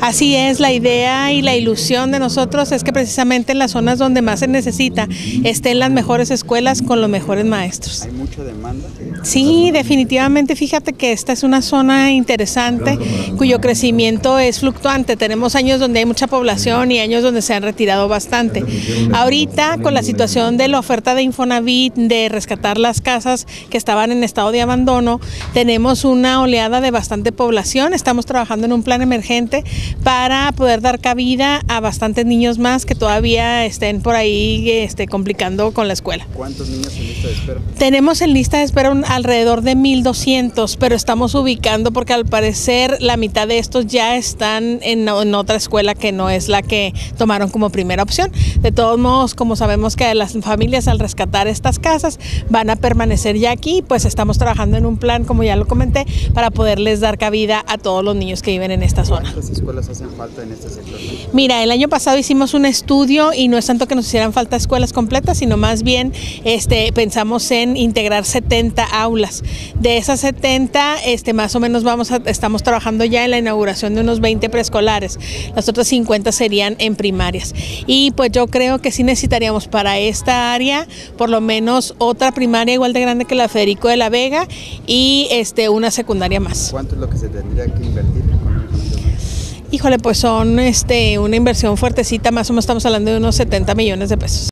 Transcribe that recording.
Así es, la idea y la ilusión de nosotros es que precisamente en las zonas donde más se necesita estén las mejores escuelas con los mejores maestros. ¿Hay mucha demanda? Sí, definitivamente, fíjate que esta es una zona interesante cuyo crecimiento es fluctuante. Tenemos años donde hay mucha población y años donde se han retirado bastante. Ahorita, con la situación de la oferta de Infonavit, de rescatar las casas que estaban en estado de abandono, tenemos una oleada de bastante población. Estamos trabajando en un plan emergente para poder dar cabida a bastantes niños más que todavía estén por ahí este, complicando con la escuela. ¿Cuántos niños en lista de espera? Tenemos en lista de espera un- alrededor de 1.200, pero estamos ubicando porque al parecer la mitad de estos ya están en, en otra escuela que no es la que tomaron como primera opción. De todos modos, como sabemos que las familias al rescatar estas casas van a permanecer ya aquí, pues estamos trabajando en un plan, como ya lo comenté, para poderles dar cabida a todos los niños que viven en esta zona. ¿Cuántas escuelas hacen falta en este sector? Mira, el año pasado hicimos un estudio y no es tanto que nos hicieran falta escuelas completas, sino más bien este, pensamos en integrar 70 aulas. De esas 70, este, más o menos vamos a, estamos trabajando ya en la inauguración de unos 20 preescolares. Las otras 50 serían en primarias. Y pues yo creo que sí necesitaríamos para esta área por lo menos otra primaria igual de grande que la Federico de la Vega y este, una secundaria más. ¿Cuánto es lo que se tendría que invertir? Híjole, pues son este, una inversión fuertecita, más o menos estamos hablando de unos 70 millones de pesos.